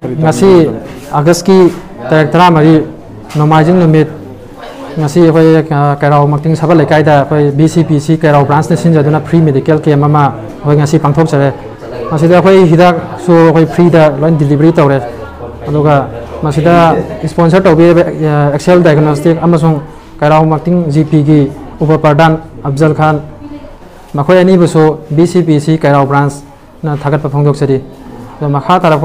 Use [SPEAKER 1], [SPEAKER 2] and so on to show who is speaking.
[SPEAKER 1] ngasi August ki tarik tara mari nomajing numit ngasi koi kairau makting sabal lekai da koi BCPC kairau branch ne sinja duna free medical camp ama koi ngasi pangthok chare ngasi da koi hidak so koi free da loin delivery tawre aduga ngasi da sponsor tawbi excel diagnostic amasung kairau makting GP gi upapradan Afzal Khan makhoi ani buso BCPC kairau branch na thagat pa phongdok chari तो मखा तरफ़